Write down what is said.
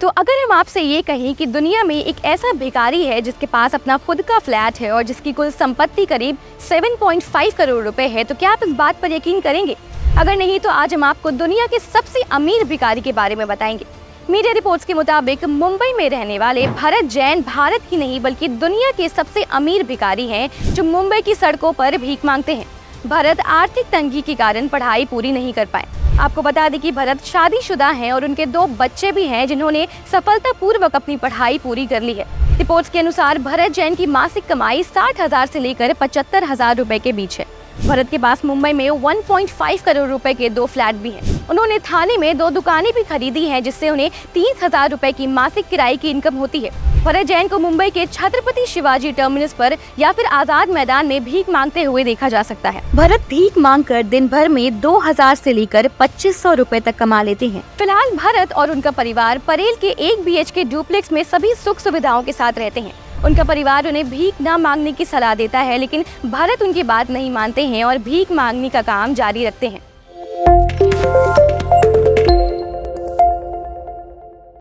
तो अगर हम आपसे ये कहें कि दुनिया में एक ऐसा भिखारी है जिसके पास अपना खुद का फ्लैट है और जिसकी कुल संपत्ति करीब 7.5 करोड़ रुपए है तो क्या आप इस बात पर यकीन करेंगे? अगर नहीं तो आज हम आपको दुनिया के सबसे अमीर भिखारी के बारे में बताएँगे। मीडिया रिपोर्ट्स के मुताबिक, मुंबई में रहने वाले भरत जैन भारत की नहीं, बल्कि दुनिया के सबसे अमीर भिखारी हैं जो मुंबई की सड़कों पर भीख मांगते हैं। भरत आर्थिक तंगी के कारण पढ़ाई पूरी नहीं कर पाए। आपको बता दें कि भरत शादीशुदा हैं और उनके दो बच्चे भी हैं जिन्होंने सफलतापूर्वक अपनी पढ़ाई पूरी कर ली है रिपोर्ट्स के अनुसार भरत जैन की मासिक कमाई साठ हज़ार से लेकर पचहत्तर हज़ार रूपए के बीच है भरत के पास मुंबई में 1.5 करोड़ रुपए के दो फ्लैट भी हैं। उन्होंने थाने में दो दुकानें भी खरीदी हैं जिससे उन्हें तीस हज़ार रुपए की मासिक किराए की इनकम होती है। भरत जैन को मुंबई के छत्रपति शिवाजी टर्मिनस पर या फिर आज़ाद मैदान में भीख मांगते हुए देखा जा सकता है। भरत भीख मांग कर दिन भर में दो हज़ार ऐसी लेकर पच्चीस सौ रूपए तक कमा लेते हैं। फ़िलहाल भरत और उनका परिवार परेल के एक बी के डुप्लेक्स में सभी सुख सुविधाओं के साथ रहते हैं। उनका परिवार उन्हें भीख न मांगने की सलाह देता है लेकिन भारत उनकी बात नहीं मानते हैं और भीख मांगने का काम जारी रखते हैं।